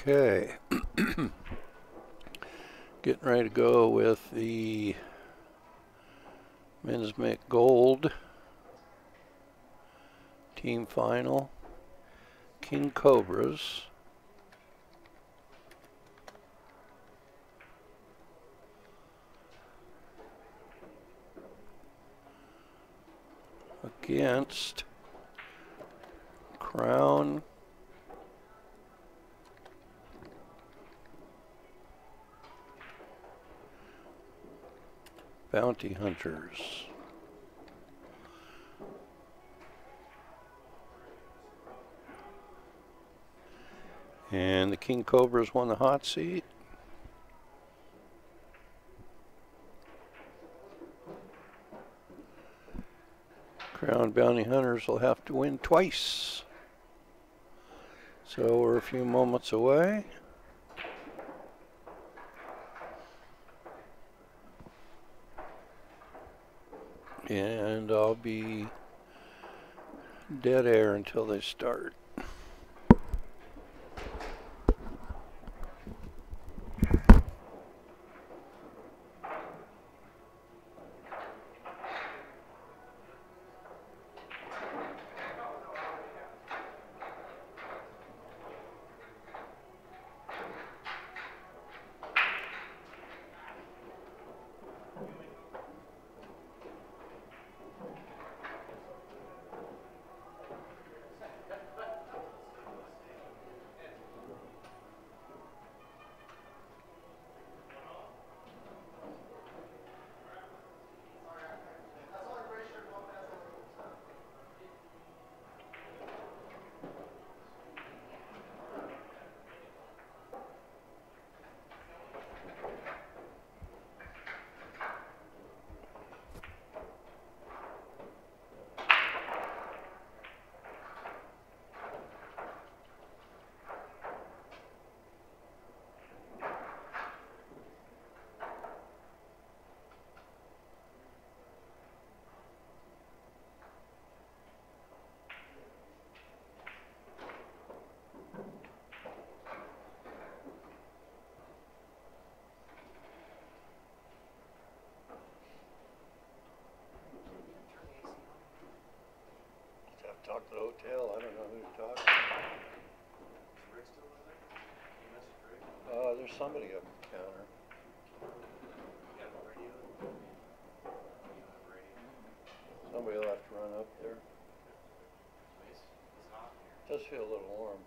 Okay. Getting ready to go with the men's Gold team final. King Cobras. Against Crown Bounty Hunters. And the King Cobras won the hot seat. Crown Bounty Hunters will have to win twice. So we're a few moments away. And I'll be dead air until they start. I've talked to the hotel. I don't know who to talk to. Uh, there's somebody up the counter. Somebody will have to run up there. Does feel a little warm.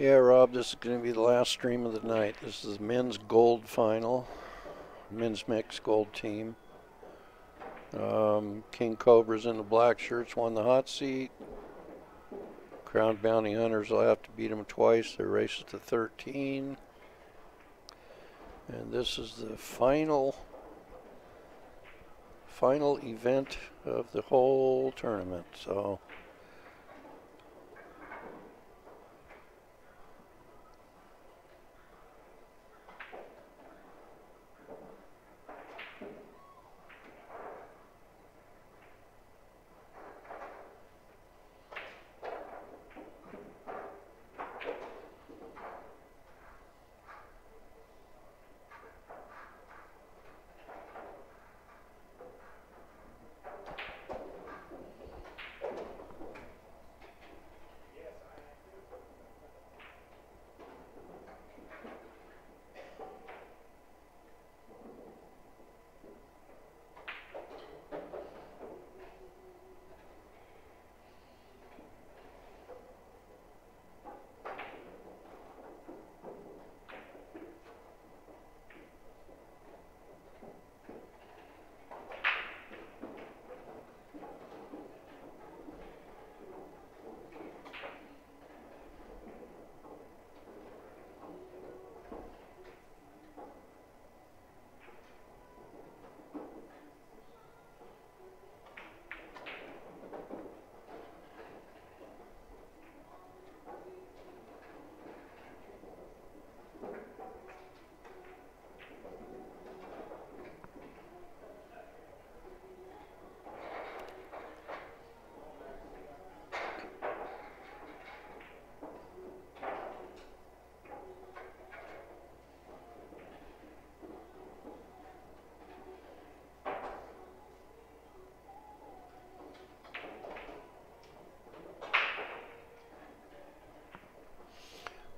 Yeah, Rob, this is going to be the last stream of the night. This is the men's gold final, men's mix gold team. Um, King Cobras in the black shirts won the hot seat. Crown Bounty Hunters will have to beat them twice. Their race is to 13. And this is the final final event of the whole tournament. So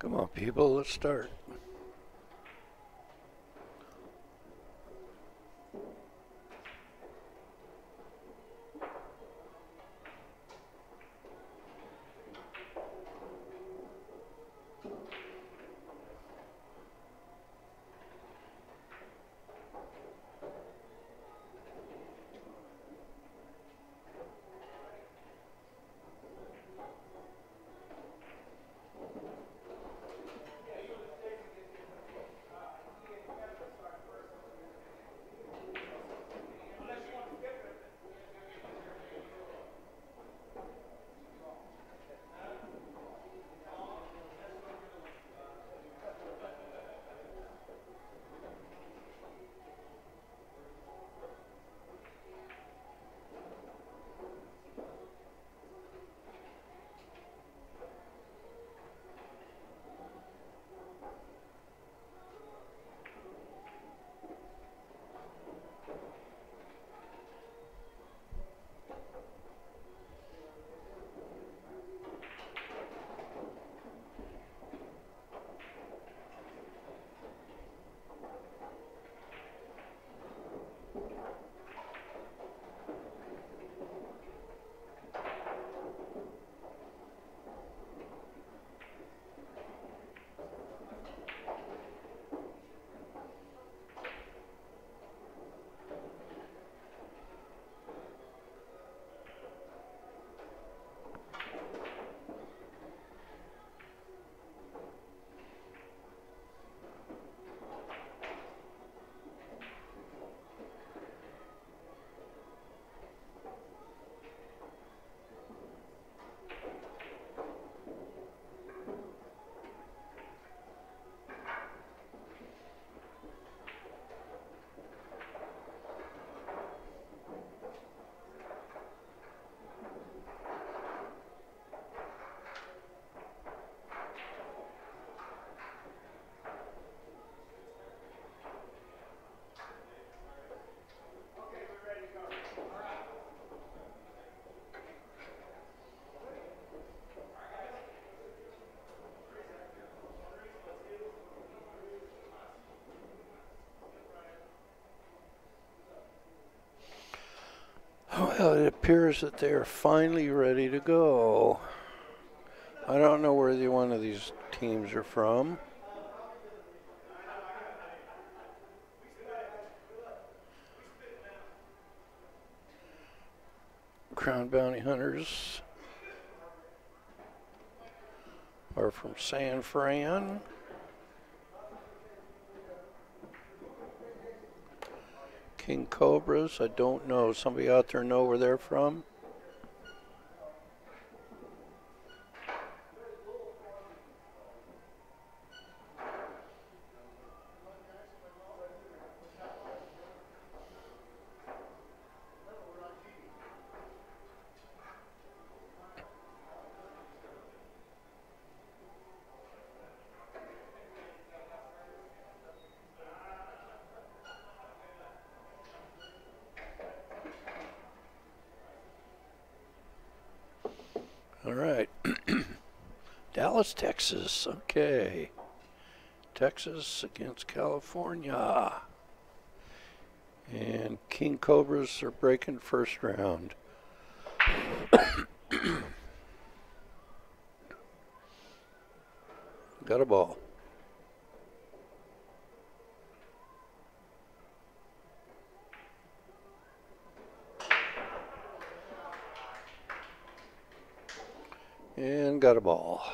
Come on, people, let's start. Well, it appears that they are finally ready to go. I don't know where the one of these teams are from. Crown Bounty Hunters are from San Fran. King Cobras, I don't know. Somebody out there know where they're from? Dallas, Texas. Okay. Texas against California. And King Cobras are breaking first round. Got a ball. And got a ball.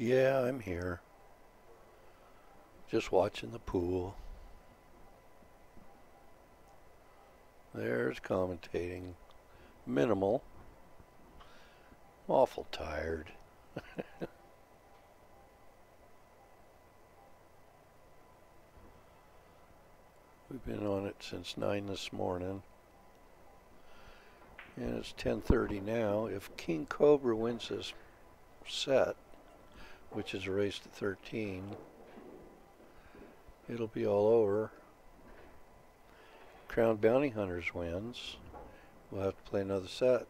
Yeah, I'm here. Just watching the pool. There's commentating. Minimal. Awful tired. We've been on it since 9 this morning. And it's 10.30 now. If King Cobra wins this set, which is a race to 13, it'll be all over. Crown Bounty Hunters wins. We'll have to play another set.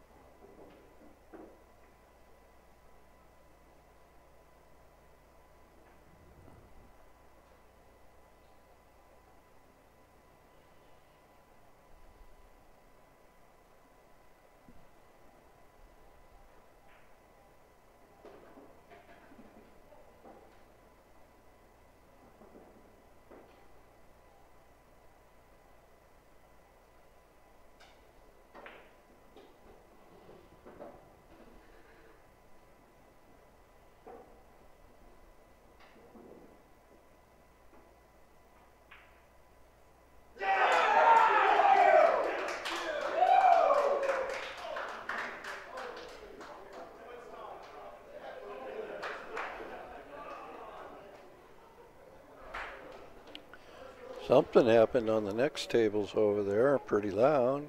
Something happened on the next tables over there, pretty loud.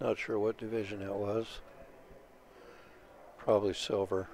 Not sure what division that was. Probably silver.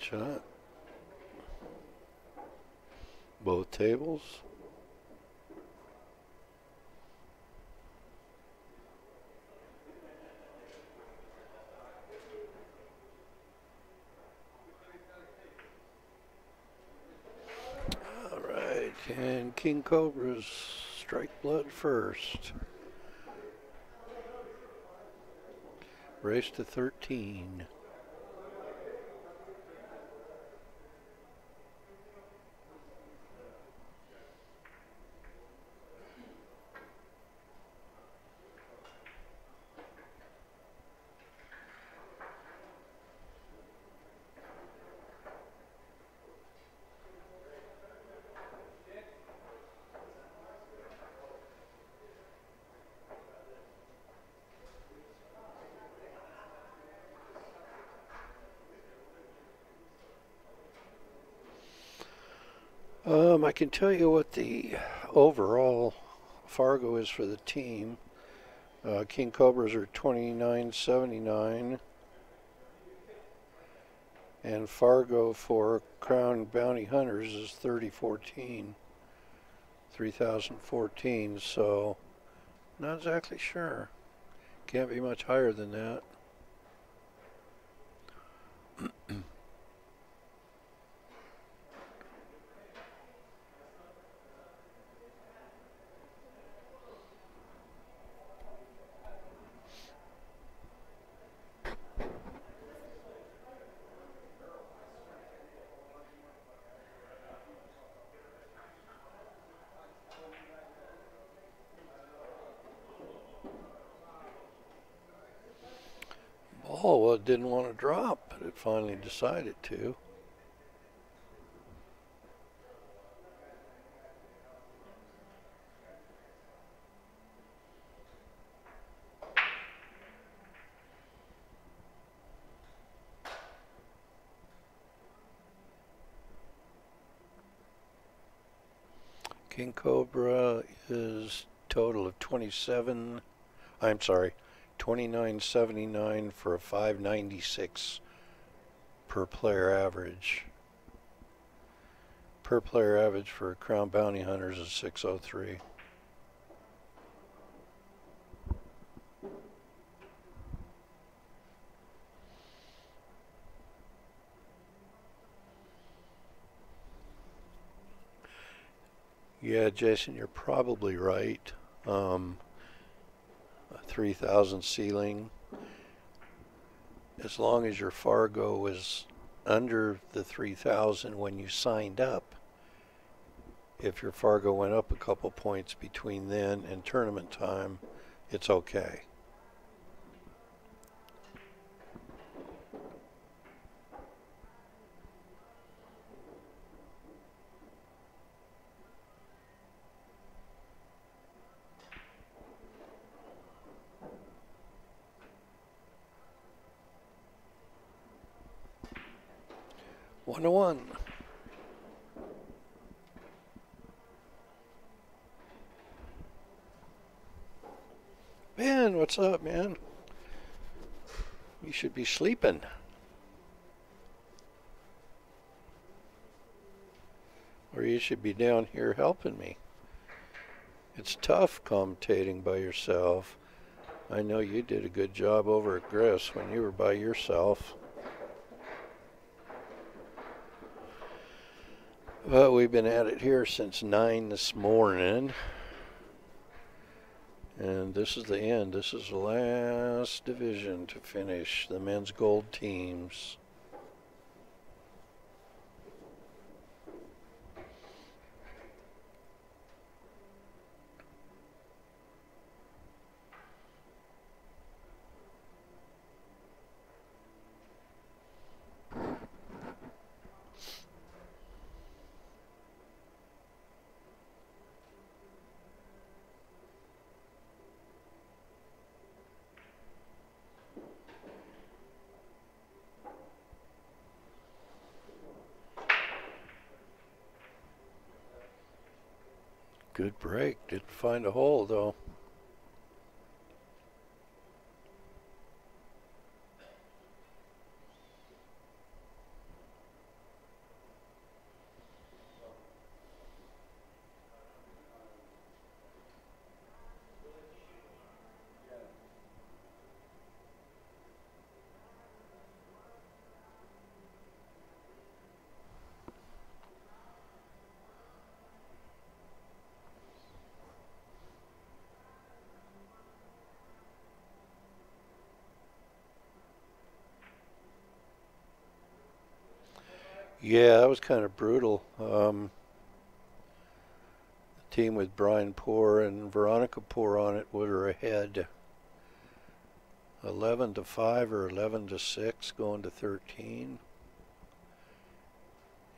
Shot. Both tables. All right, and King Cobra's strike blood first. Race to 13. Um, I can tell you what the overall Fargo is for the team. Uh, King Cobras are 29.79. And Fargo for Crown Bounty Hunters is 3014. 3014. So, not exactly sure. Can't be much higher than that. ball. Well, it didn't want to drop, but it finally decided to. King Cobra is total of 27. I'm sorry, 29.79 for a 596 per player average. Per player average for Crown Bounty Hunters is 603. Yeah, Jason, you're probably right. Um, 3,000 ceiling. As long as your Fargo was under the 3,000 when you signed up, if your Fargo went up a couple points between then and tournament time, it's okay. One to one. Ben, what's up, man? You should be sleeping. Or you should be down here helping me. It's tough commentating by yourself. I know you did a good job over at Grist when you were by yourself. But we've been at it here since 9 this morning. And this is the end. This is the last division to finish the men's gold teams. Good Didn't find a hole though. Yeah, that was kind of brutal. Um, the team with Brian Poor and Veronica Poor on it were ahead 11 to 5 or 11 to 6 going to 13.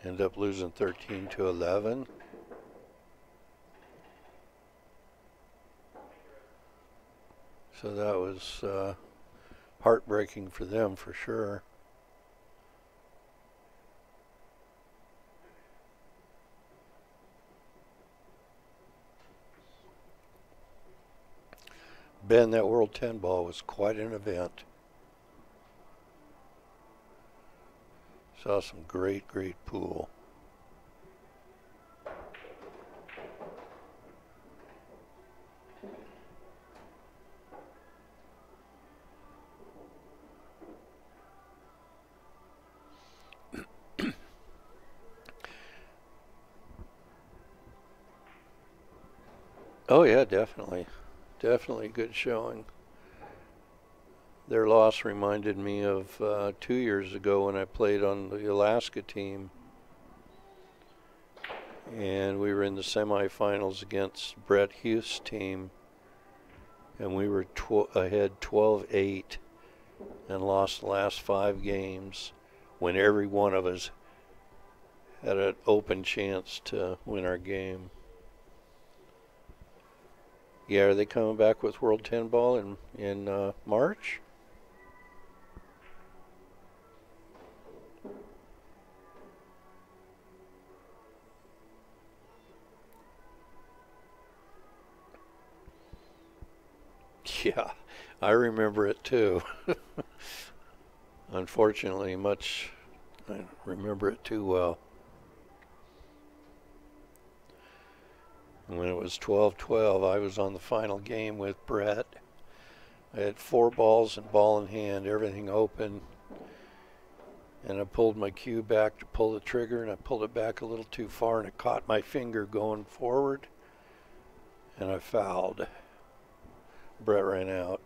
End up losing 13 to 11. So that was uh, heartbreaking for them for sure. Ben, that World 10 ball was quite an event. Saw some great, great pool. oh yeah, definitely definitely good showing. Their loss reminded me of uh, two years ago when I played on the Alaska team. And we were in the semifinals against Brett Hughes' team. And we were tw- ahead 12 8 and lost the last five games when every one of us had an open chance to win our game. Yeah, are they coming back with World 10 Ball in, in uh, March? Yeah, I remember it too. Unfortunately, much I remember it too well. When it was 12-12, I was on the final game with Brett. I had four balls and ball in hand, everything open. And I pulled my cue back to pull the trigger, and I pulled it back a little too far, and it caught my finger going forward, and I fouled. Brett ran out.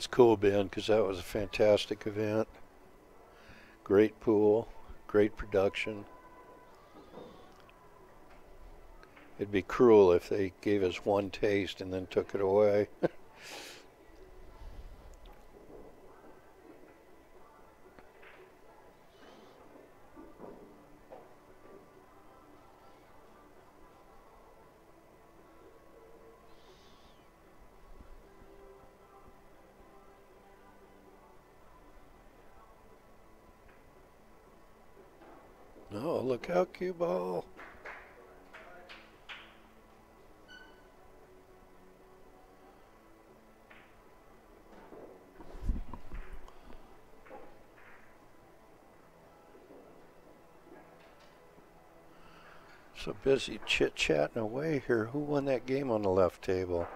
That's cool, Ben, because that was a fantastic event. Great pool, great production. It'd be cruel if they gave us one taste and then took it away. look cue ball. So busy chit chatting away here. Who won that game on the left table?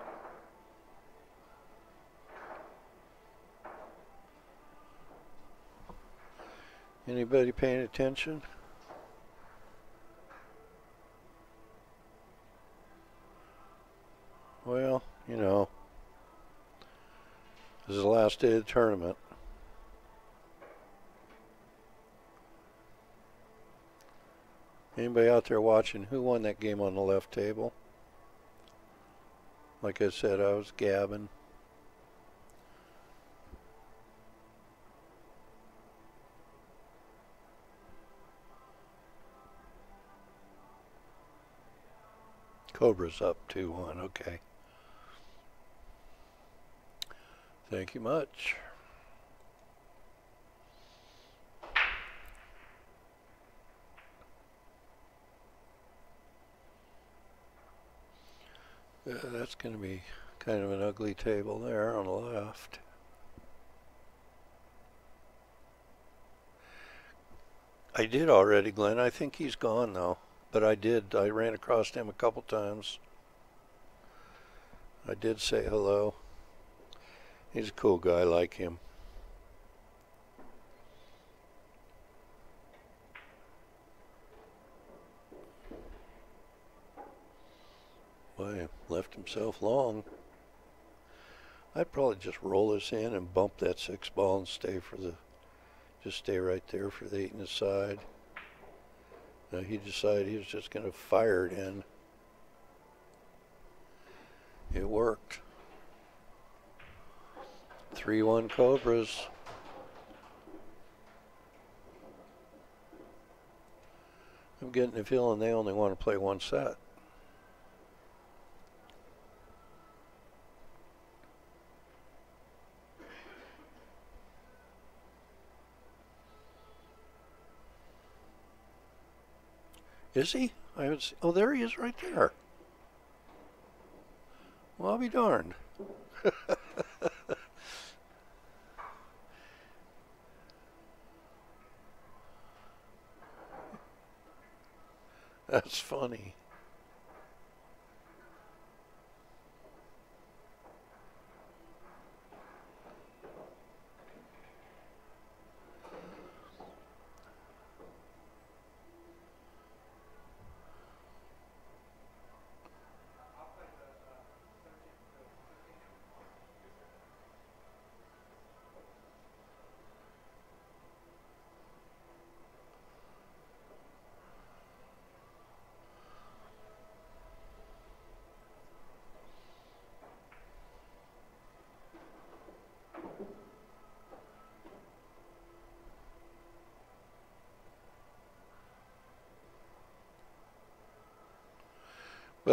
Anybody paying attention? Well, you know, day of the tournament. Anybody out there watching, who won that game on the left table? Like I said, I was gabbing. Cobra's up 2-1, okay. Thank you much. Uh, that's going to be kind of an ugly table there on the left. I did already, Glenn. I think he's gone though. But I did. I ran across him a couple times. I did say hello. He's a cool guy. Like him. Boy, left himself long. I'd probably just roll this in and bump that six ball and stay for the, just stay right there for the eight in the side. Now he decided he was just going to fire it in. It worked. 3-1 Cobras. I'm getting the feeling they only want to play one set. Is he? I haven't seen, oh, there he is right there. Well, I'll be darned. That's funny.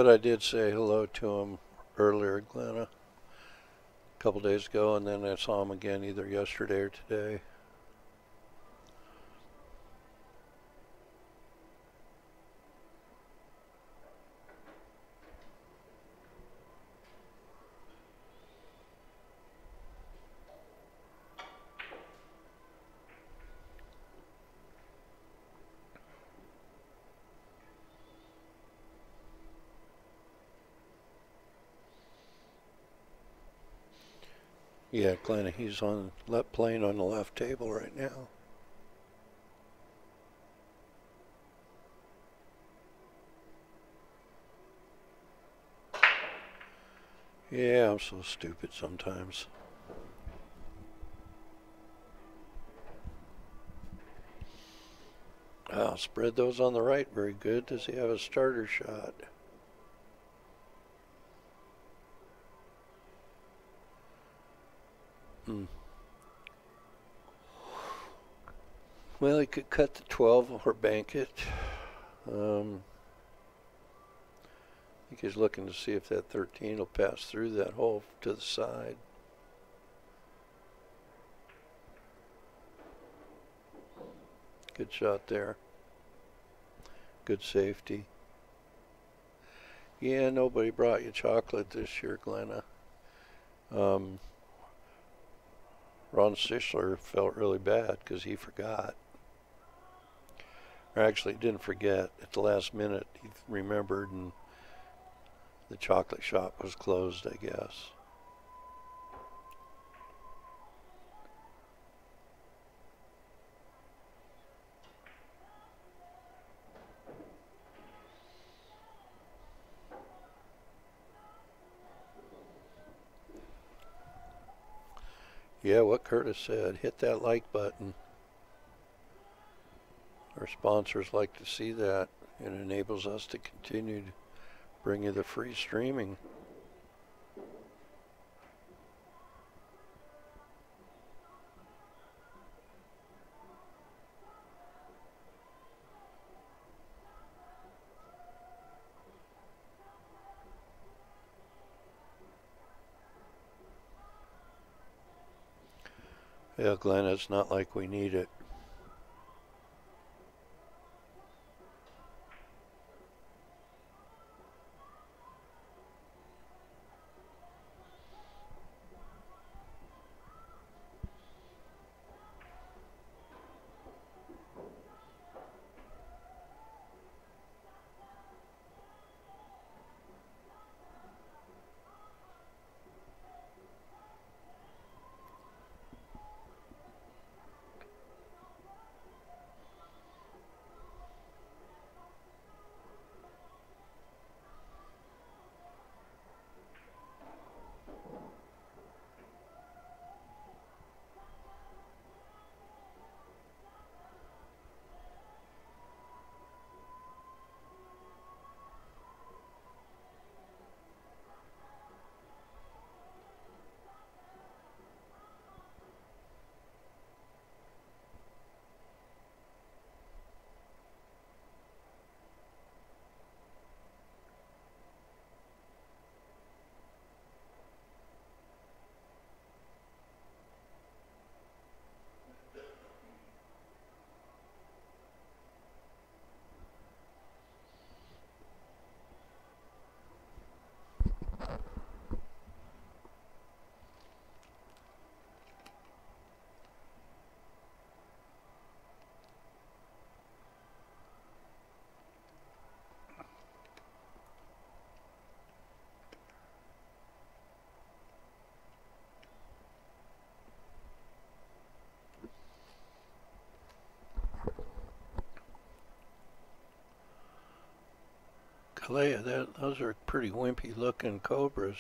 But I did say hello to him earlier, Glenna, a couple days ago, and then I saw him again either yesterday or today. Yeah, Glenna, he's on le- plane on the left table right now. Yeah, I'm so stupid sometimes. I'll spread those on the right. Very good. Does he have a starter shot? Hmm. Well, he could cut the 12 or bank it. Um, I think he's looking to see if that 13 will pass through that hole to the side. Good shot there. Good safety. Yeah, nobody brought you chocolate this year, Glenna. Um, Ron Sichler felt really bad because he forgot. Or actually, didn't forget. At the last minute, he remembered and the chocolate shop was closed, I guess. Yeah, what Curtis said, hit that like button. Our sponsors like to see that. It enables us to continue to bring you the free streaming. Yeah, Glenn, it's not like we need it. Those are pretty wimpy looking cobras.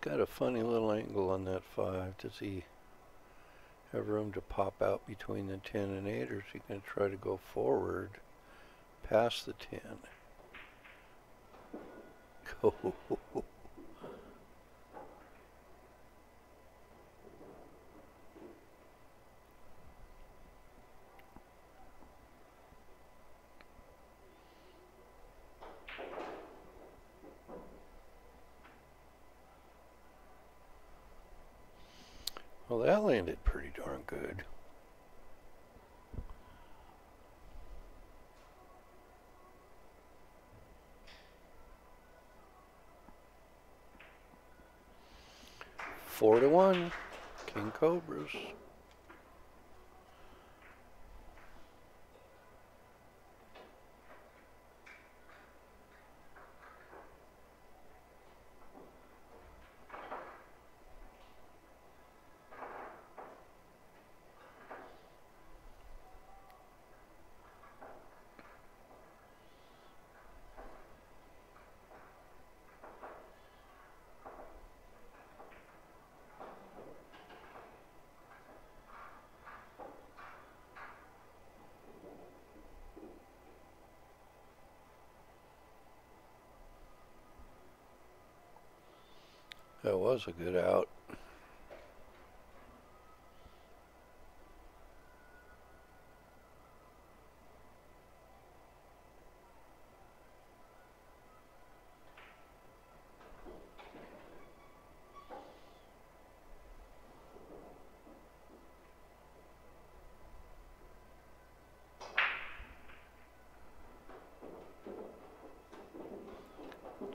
He's got a funny little angle on that five. Does he have room to pop out between the 10 and 8, or is he going to try to go forward past the 10? Go. Well, that landed pretty darn good. Four to one, King Cobras. That was a good out.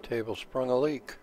Table sprung a leak.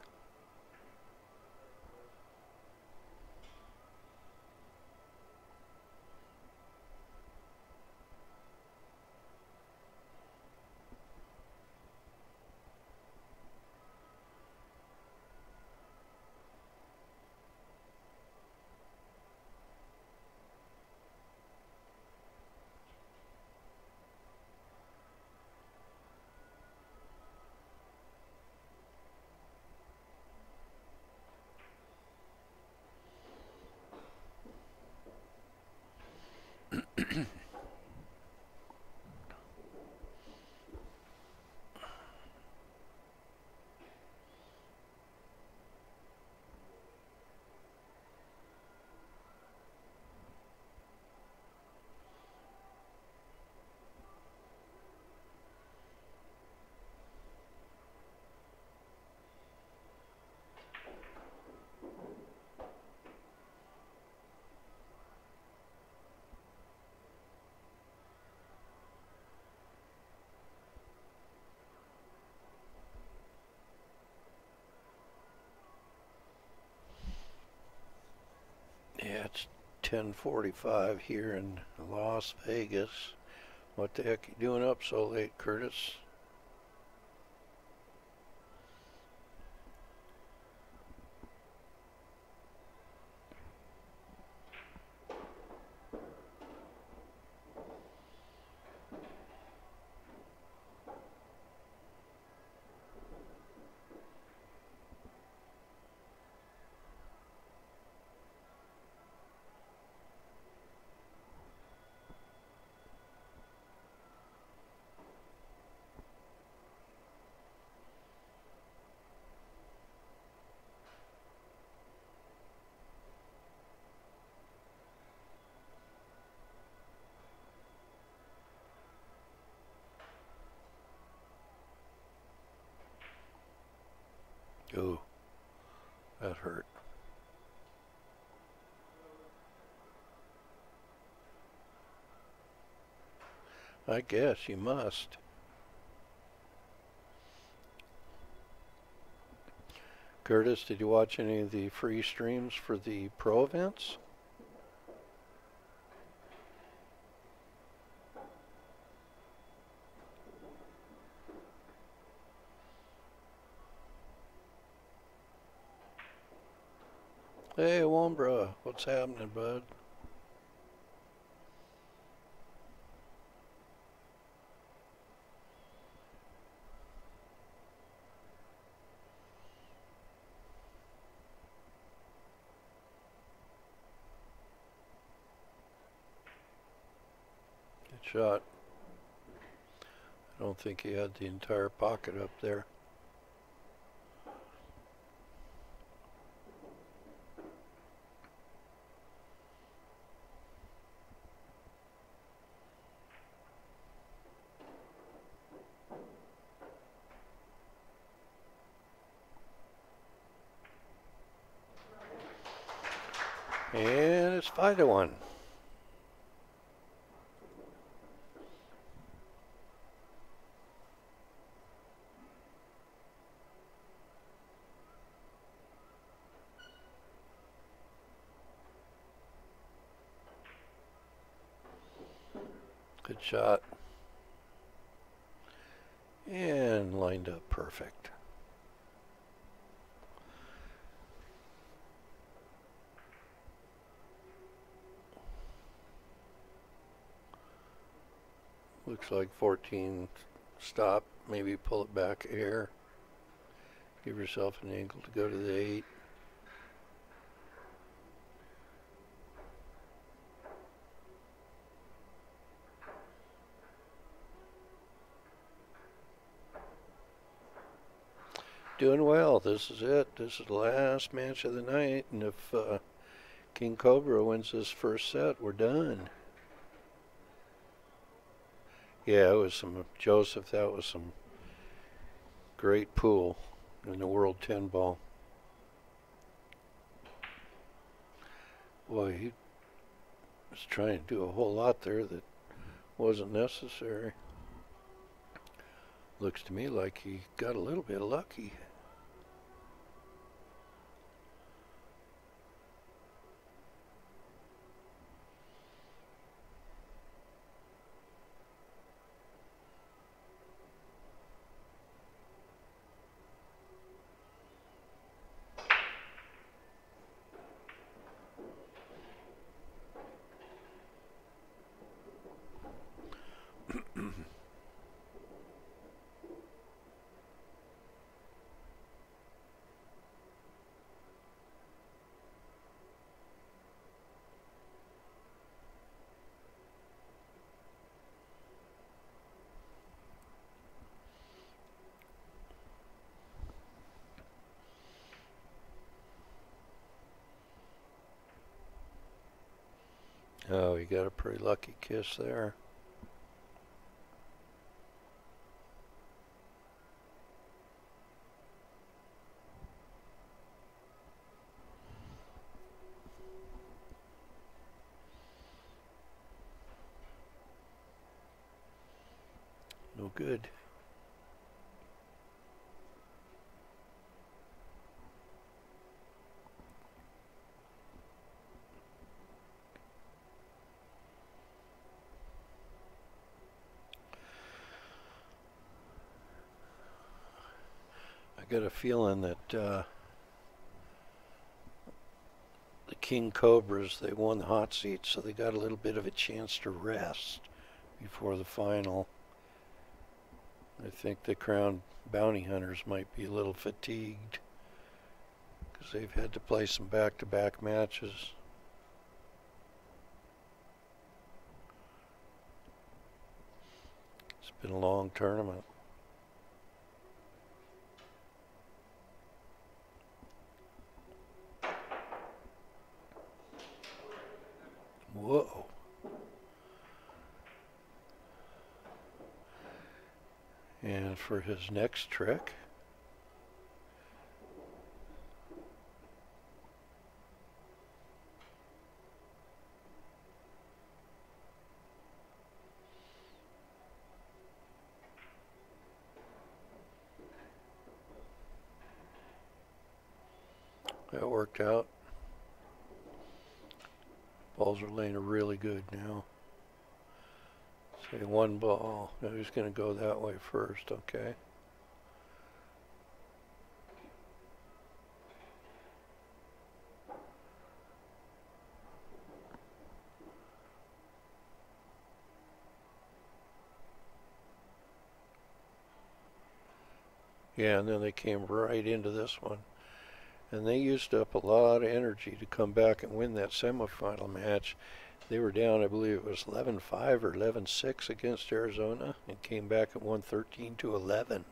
Yeah, it's 10:45 here in Las Vegas. What the heck you doing up so late, Curtis? I guess you must. Curtis, did you watch any of the free streams for the pro events? Hey, Wombra, what's happening, bud? Shot. I don't think he had the entire pocket up there. And it's five to one. Good shot. And lined up perfect. Looks like 14 stop, maybe pull it back air. Give yourself an angle to go to the 8. Doing well. This is it. This is the last match of the night. And if uh, King Cobra wins this first set, we're done. Yeah, it was some Joseph. That was some great pool in the World Ten Ball. Boy, he was trying to do a whole lot there that wasn't necessary. Looks to me like he got a little bit lucky. Oh, he got a pretty lucky kiss there. No good. I got a feeling that uh, the King Cobras, they won the hot seat, so they got a little bit of a chance to rest before the final. I think the Crown Bounty Hunters might be a little fatigued because they've had to play some back-to-back matches. It's been a long tournament. Whoa. And for his next trick, that worked out. Balls are laying really good now. Say one ball. Now he's going to go that way first, okay? Yeah, and then they came right into this one. And they used up a lot of energy to come back and win that semifinal match. They were down, I believe it was 11-5 or 11-6 against Arizona and came back and won 13 to 11.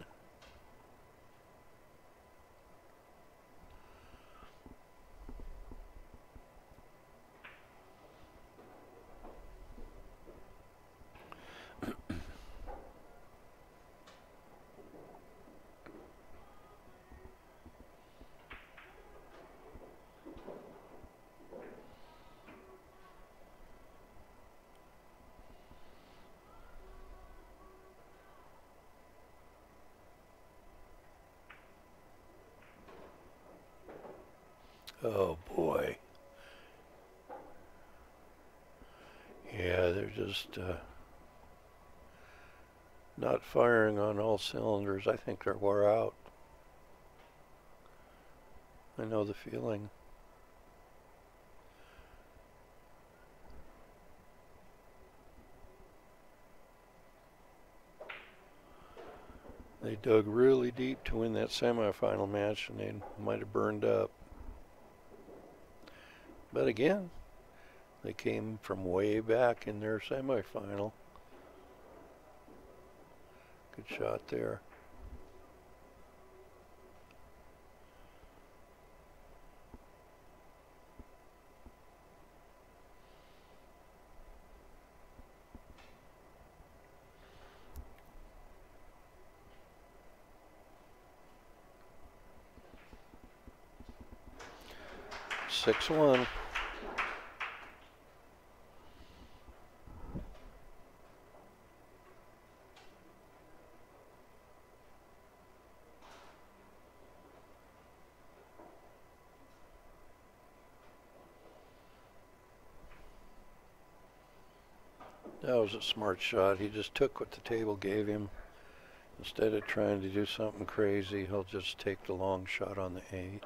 Oh boy. Yeah, they're just uh, not firing on all cylinders. I think they're wore out. I know the feeling. They dug really deep to win that semifinal match and they might have burned up. But again, they came from way back in their semifinal. Good shot there. Six one. That was a smart shot. He just took what the table gave him. Instead of trying to do something crazy, he'll just take the long shot on the eight.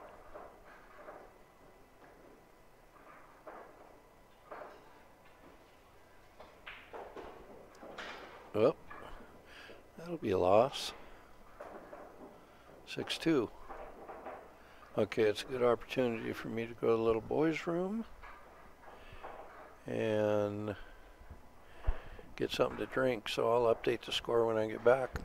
Oh, that'll be a loss. 6-2. Okay, it's a good opportunity for me to go to the little boy's room and get something to drink, so I'll update the score when I get back.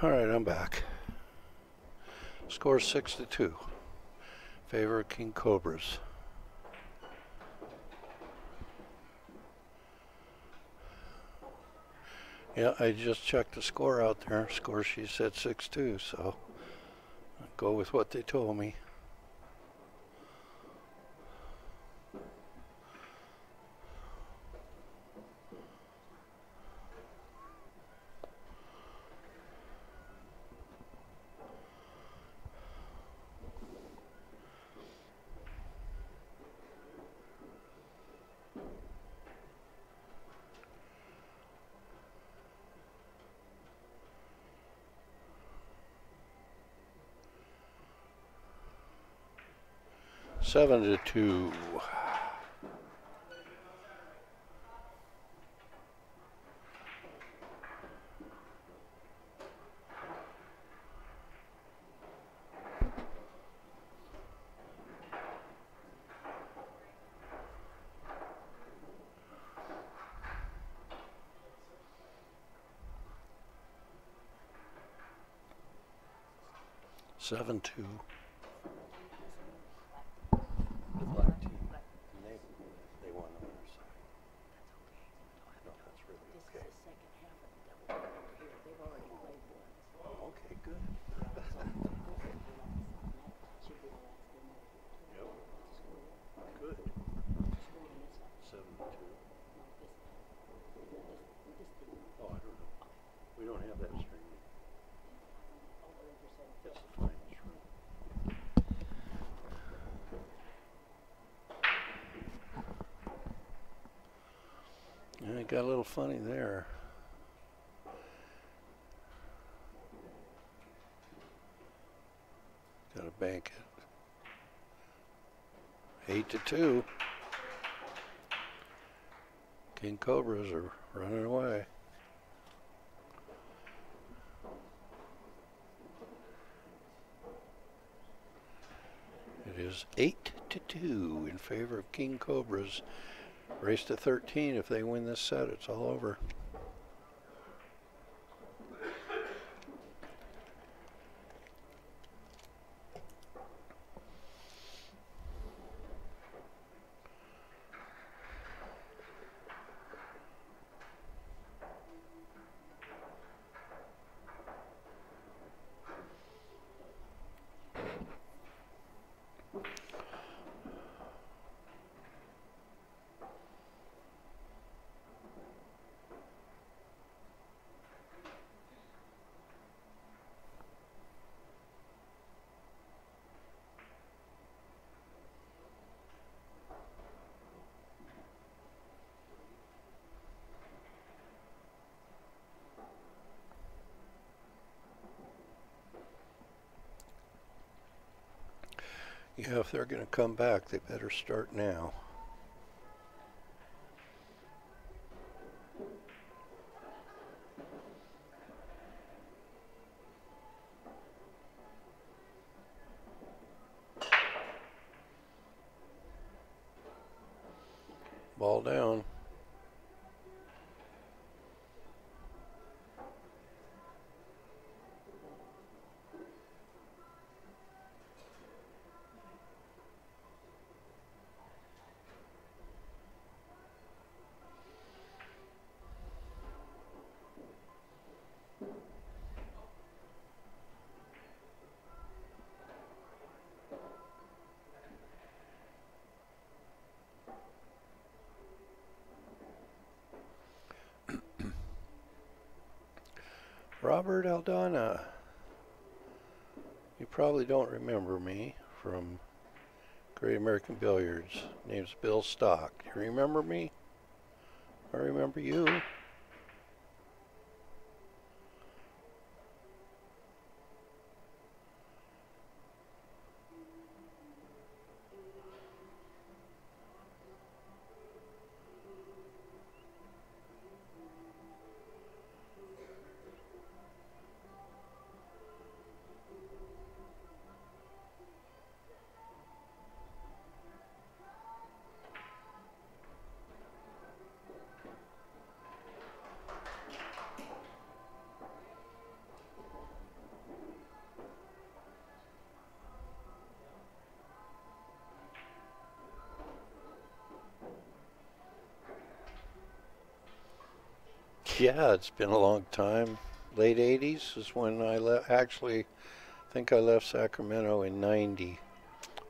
All right, I'm back. Score six to two. Favor of King Cobras. Yeah, I just checked the score out there. Score she said six two, so I'll go with what they told me. Seven to two. Seven two. The black team. And they, they won on their side. No, that's really This okay. is the second half of the double header here. They've already played once. Okay, good. Should be the last game of the Yep. school. Good. School and it's not Seven to two. like this. This, this team, Oh, I don't know. We don't have that streaming. over percent. It's the finals room. Yeah, it got a little funny there. Got to bank it. Eight to two. King Cobras are running away. It is eight to two in favor of King Cobras. Race to 13. If they win this set, it's all over. Yeah, if they're going to come back, they better start now. Robert Aldana. You probably don't remember me from Great American Billiards. Name's Bill Stock. You remember me? I remember you. Yeah, it's been a long time. Late 80s is when I le- actually I think I left Sacramento in 90.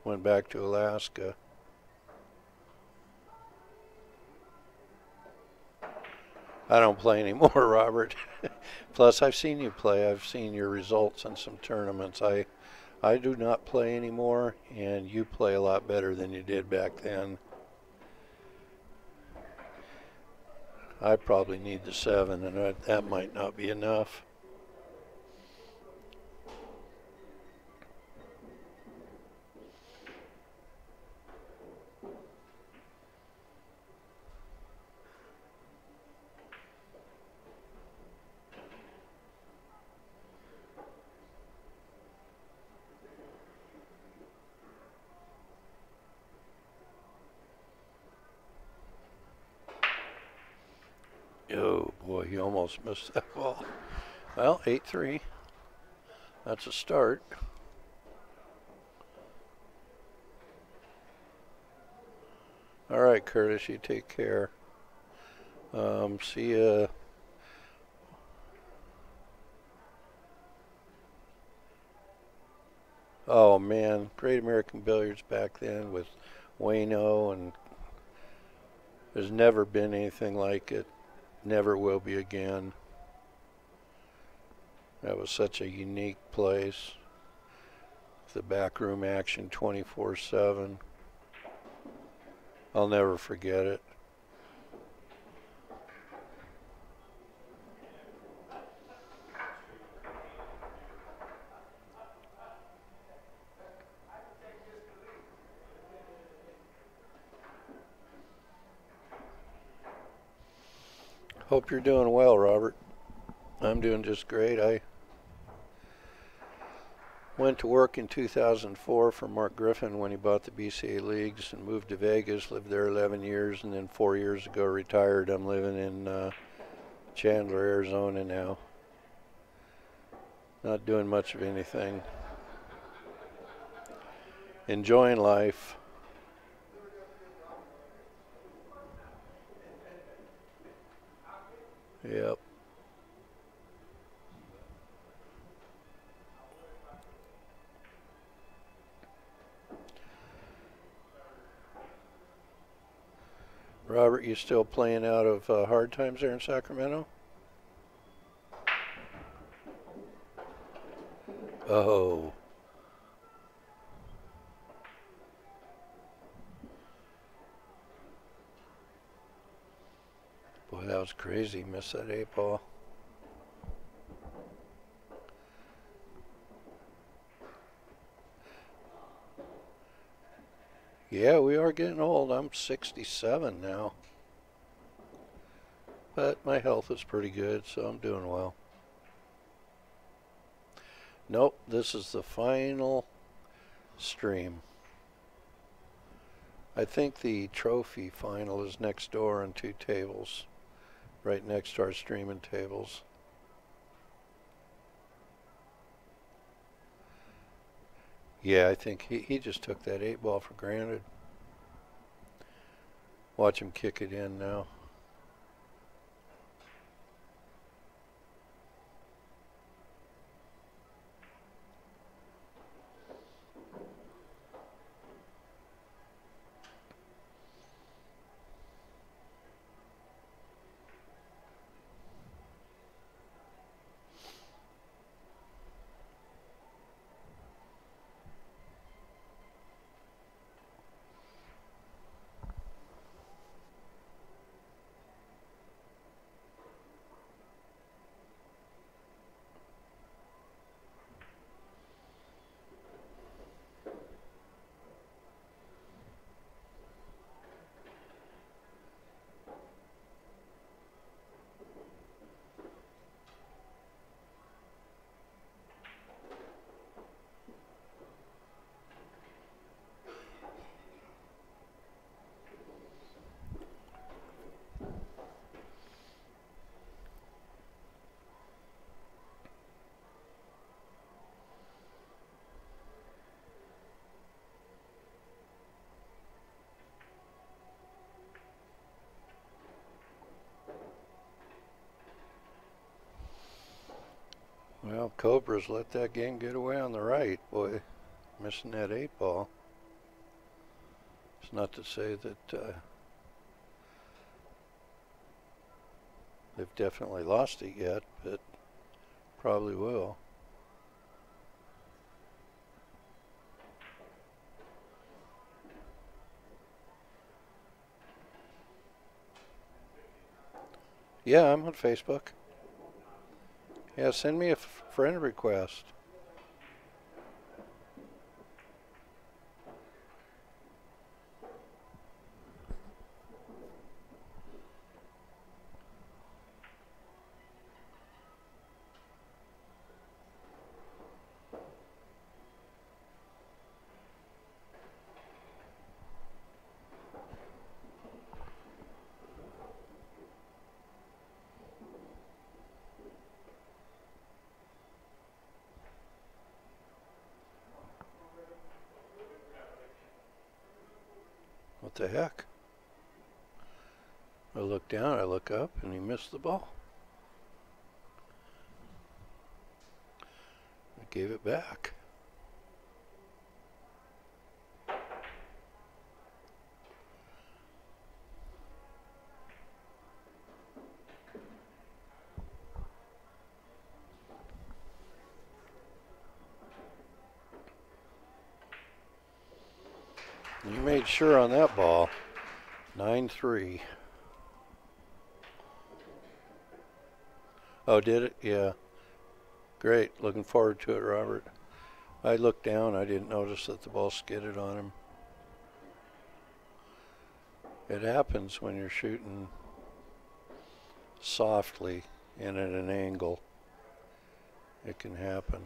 Went back to Alaska. I don't play anymore, Robert. Plus, I've seen you play. I've seen your results in some tournaments. I I do not play anymore, and you play a lot better than you did back then. I probably need the seven, and that, that might not be enough. Oh boy, he almost missed that ball. Well, 8 3. That's a start. All right, Curtis, you take care. Um, see ya. Oh man, Great American Billiards back then with Wayno, and there's never been anything like it never will be again. That was such a unique place. The backroom action 24 7. I'll never forget it. Hope you're doing well, Robert. I'm doing just great. I went to work in 2004 for Mark Griffin when he bought the BCA leagues and moved to Vegas, lived there 11 years, and then four years ago retired. I'm living in uh, Chandler, Arizona now. Not doing much of anything. Enjoying life. Yep. Robert, you still playing out of uh, hard times there in Sacramento? Oh. Boy, that was crazy. Missed that eight ball. Yeah, we are getting old. I'm 67 now. But my health is pretty good, so I'm doing well. Nope, this is the final stream. I think the trophy final is next door on two tables, right next to our streaming tables. Yeah, I think he, he just took that eight ball for granted. Watch him kick it in now. Well, Cobras let that game get away on the right, boy, missing that eight ball. It's not to say that uh, they've definitely lost it yet, but probably will. Yeah, I'm on Facebook. Yeah, send me a friend request. Heck? I look down, I look up, and he missed the ball. I gave it back. You made sure on that ball. 9 3. Oh, did it? Yeah. Great. Looking forward to it, Robert. I looked down. I didn't notice that the ball skidded on him. It happens when you're shooting softly and at an angle. It can happen.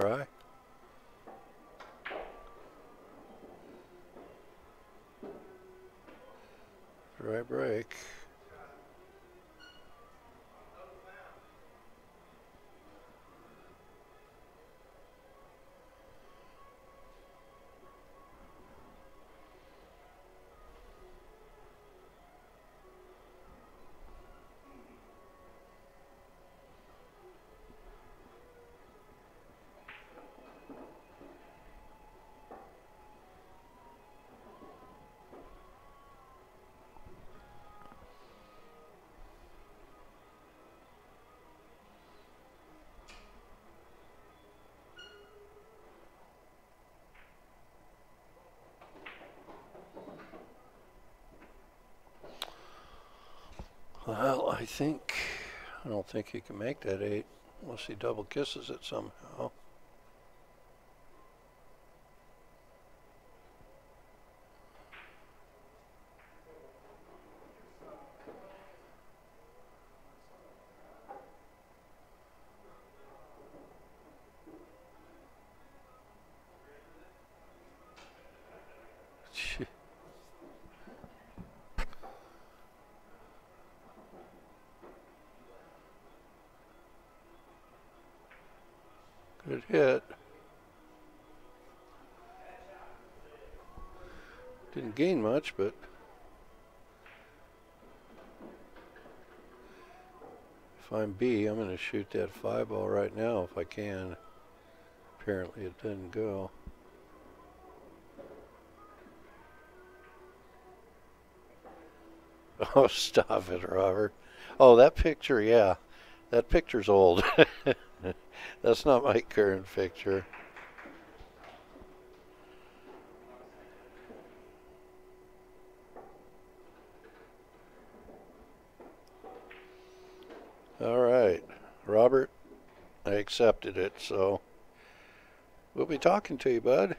Dry. I think, I don't think he can make that eight unless he double kisses it somehow. Gee. Good hit. Didn't gain much, but if I'm B, I'm going to shoot that five ball right now if I can. Apparently it didn't go. Oh, stop it, Robert. Oh, that picture, yeah. That picture's old. That's not my current picture. All right, Robert, I accepted it, so we'll be talking to you, bud.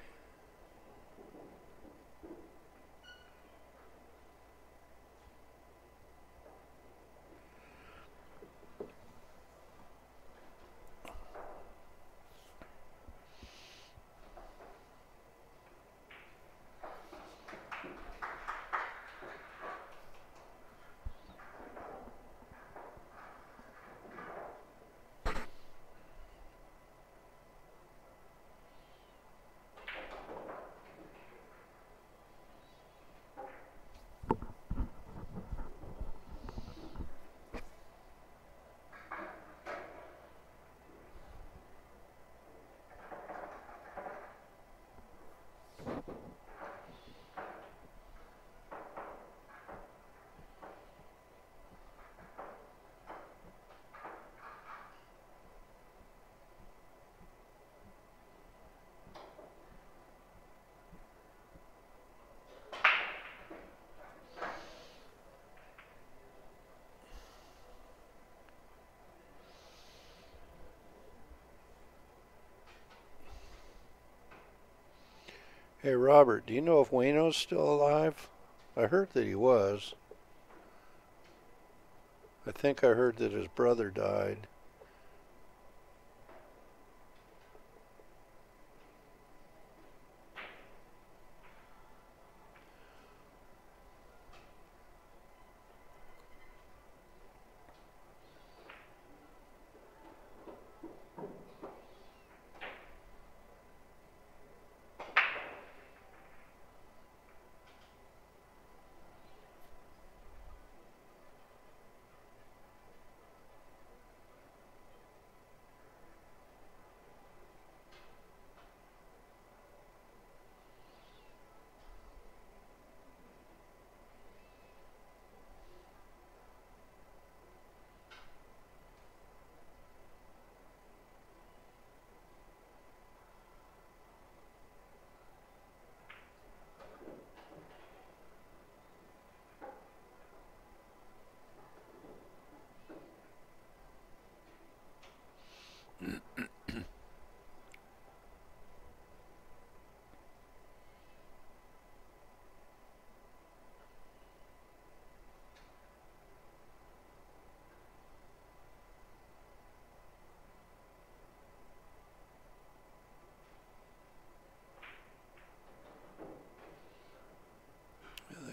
Hey, Robert, do you know if Wayno's still alive? I heard that he was. I think I heard that his brother died.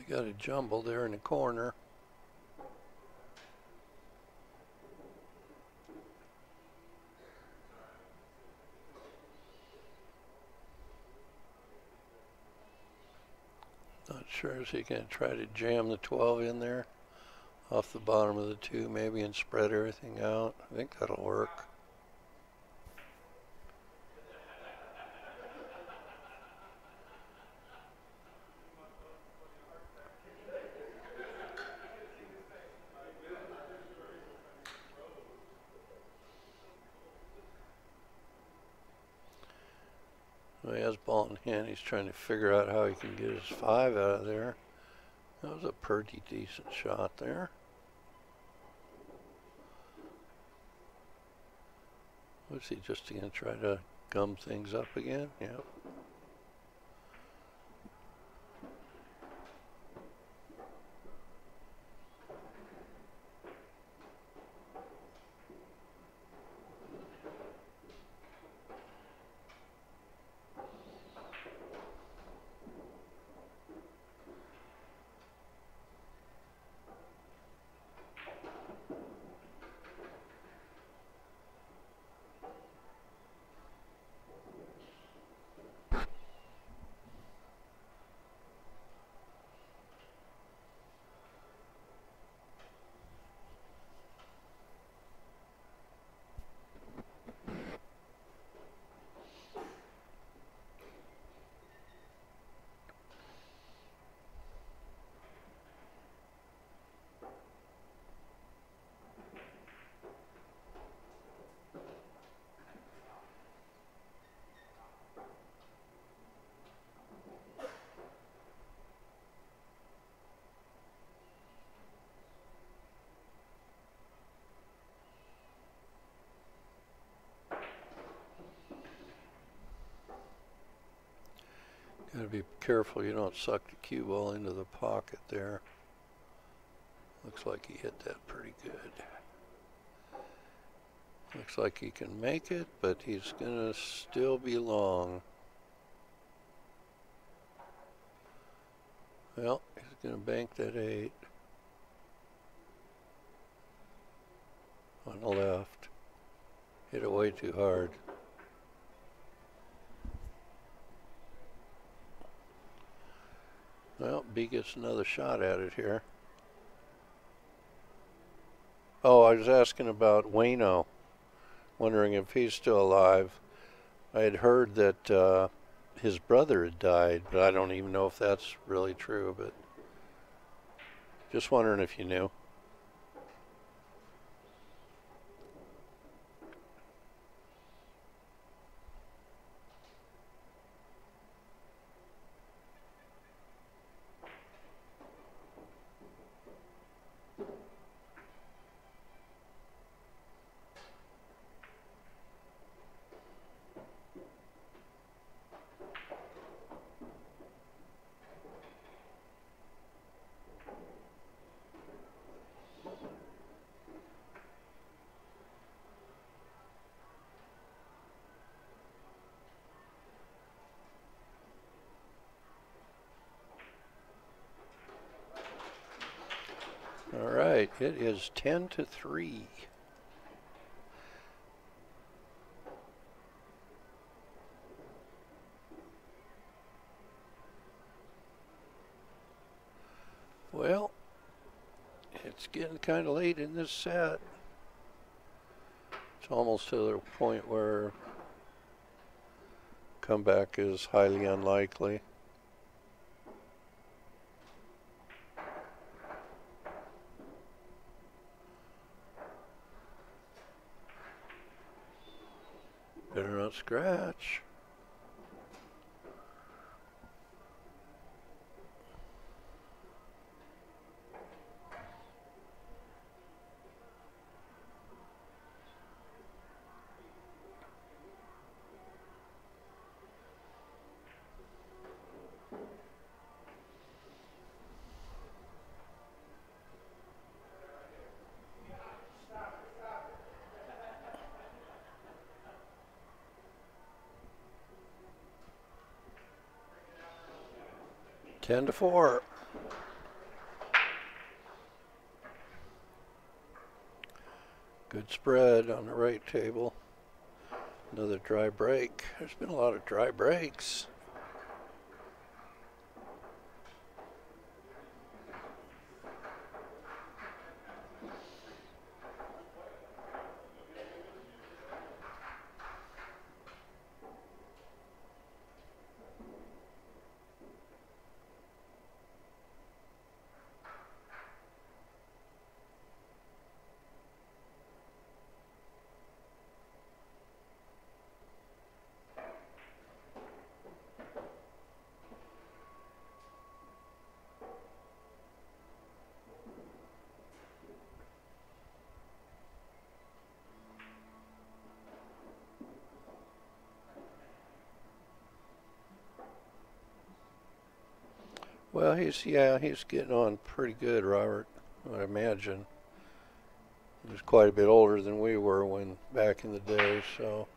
They got a jumble there in the corner. Not sure is he to try to jam the 12 in there off the bottom of the two maybe and spread everything out. I think that'll work. can. He's trying to figure out how he can get his five out of there. That was a pretty decent shot there. Was he just going to try to gum things up again? Yep. Gotta be careful you don't suck the cue ball into the pocket there. Looks like he hit that pretty good. Looks like he can make it, but he's gonna still be long. Well, he's gonna bank that eight. On the left. Hit it way too hard. Well, B gets another shot at it here. Oh, I was asking about Wayno, wondering if he's still alive. I had heard that uh, his brother had died, but I don't even know if that's really true. But just wondering if you knew. All right, it is 10 to 3. Well, it's getting kind of late in this set. It's almost to the point where comeback is highly unlikely. Better not scratch. Ten to four. Good spread on the right table. Another dry break. There's been a lot of dry breaks. Well, he's yeah, he's getting on pretty good, Robert. I imagine. He's quite a bit older than we were when back in the day, so.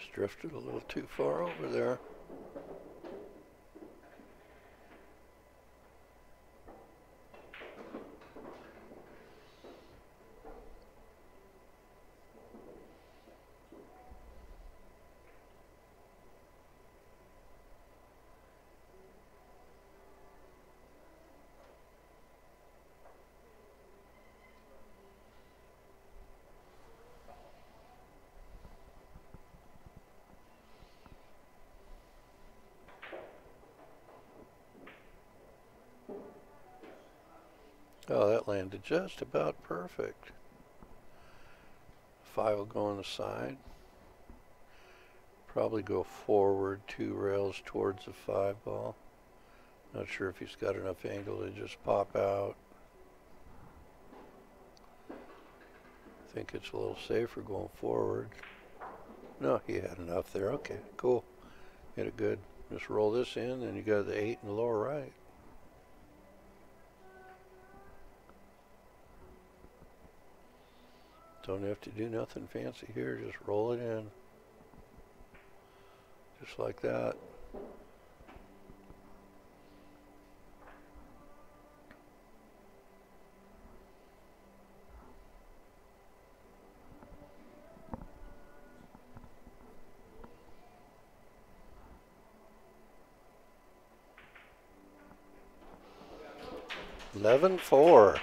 Just drifted a little too far over there. Oh, just about perfect. Five will go on the side. Probably go forward two rails towards the five ball. Not sure if he's got enough angle to just pop out. Think it's a little safer going forward. No, he had enough there. Okay, cool. Hit it good. Just roll this in, and you got the eight in the lower right. Don't have to do nothing fancy here, just roll it in. Just like that. Eleven four.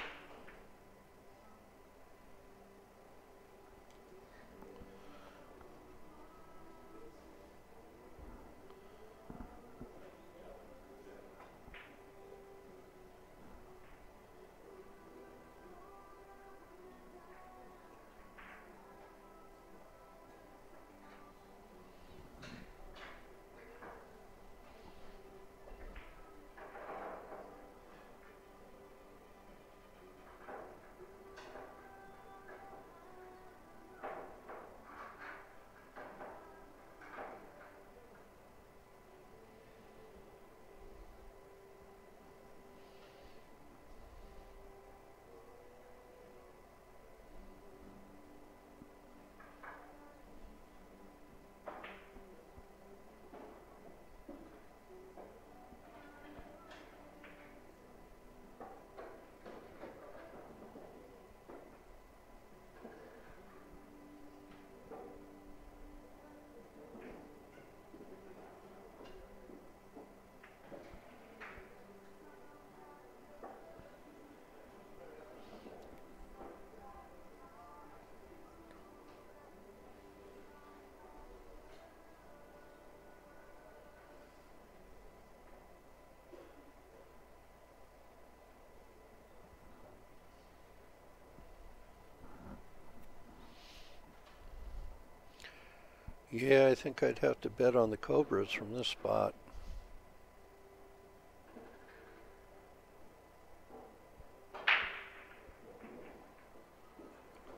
Yeah, I think I'd have to bet on the Cobras from this spot.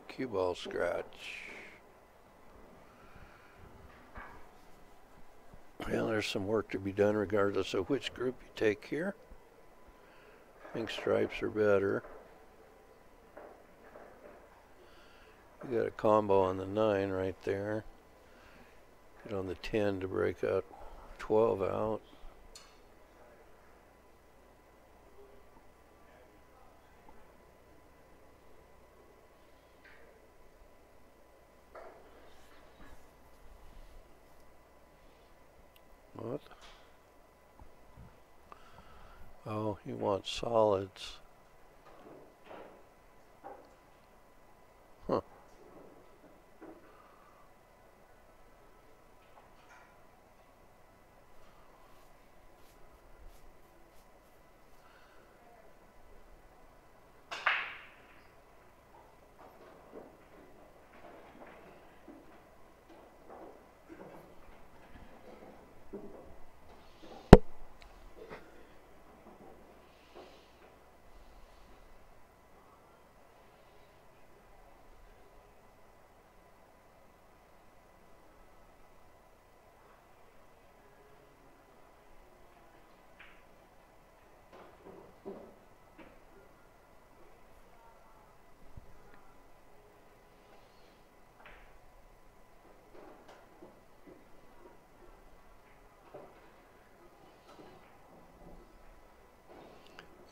Cue ball scratch. Well, there's some work to be done regardless of which group you take here. I think stripes are better. You got a combo on the 9 right there. Get on the 10 to break out 12 out. What? Oh, he wants solids. Huh.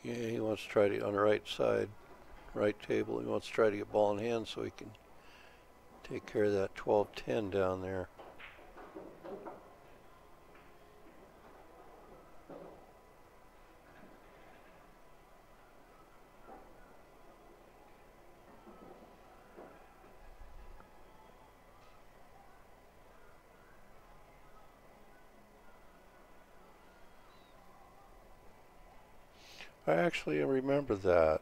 Yeah, he wants to try to, on the right side, right table, he wants to try to get ball in hand so he can take care of that 12-10 down there. I actually remember that.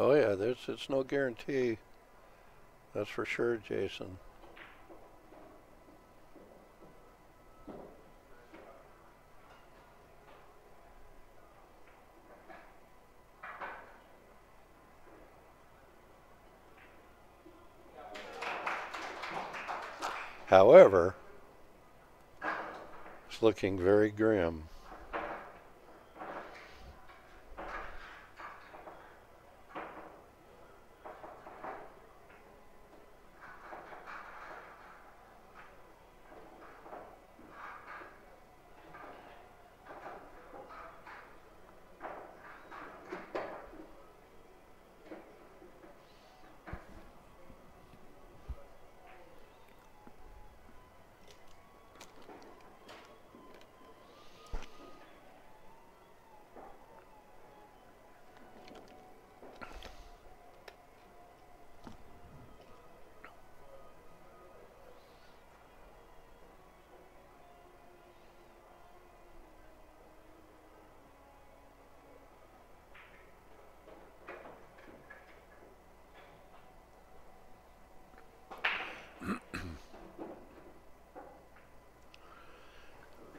Oh yeah, there's it's no guarantee. That's for sure, Jason. However, it's looking very grim.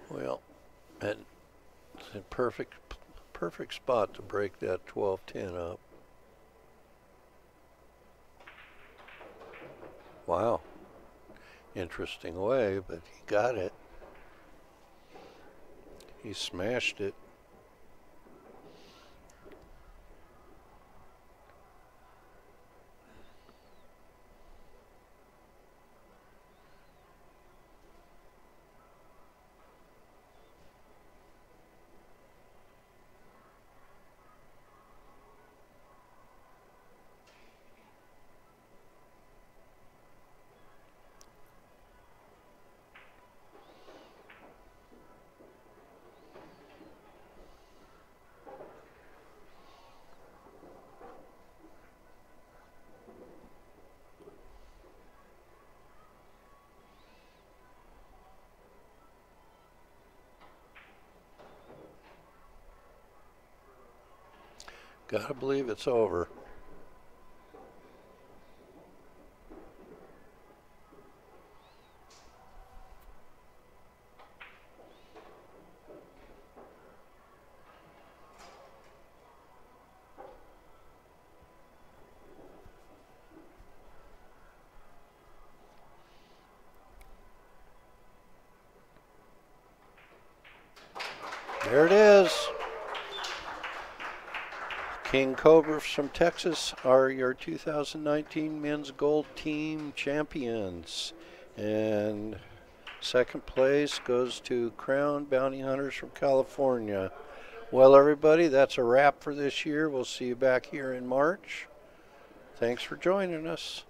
Well, and it's a perfect, perfect spot to break that 12-10 up. Wow. Interesting way, but he got it. He smashed it. Gotta believe it's over. There it is. King Cobras from Texas are your 2019 men's gold team champions. And second place goes to Crown Bounty Hunters from California. Well, everybody, that's a wrap for this year. We'll see you back here in March. Thanks for joining us.